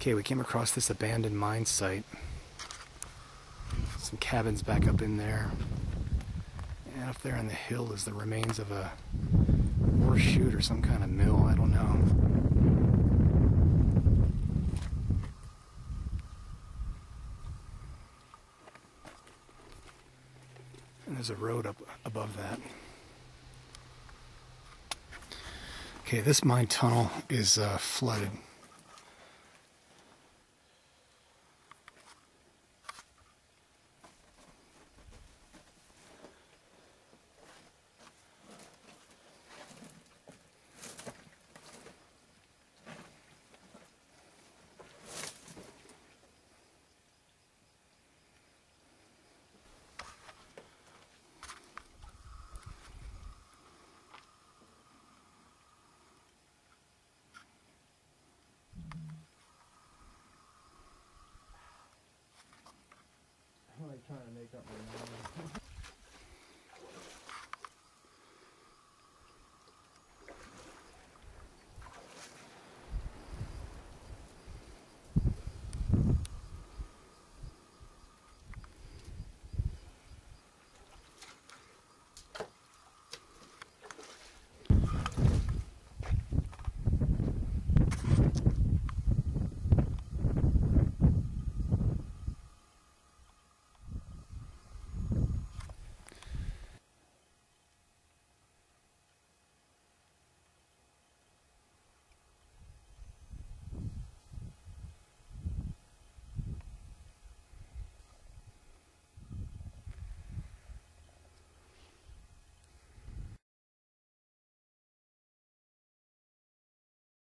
Okay, we came across this abandoned mine site. Some cabins back up in there. And up there on the hill is the remains of a ore chute or some kind of mill. I don't know. And there's a road up above that. Okay, this mine tunnel is uh, flooded. trying to make up my mind.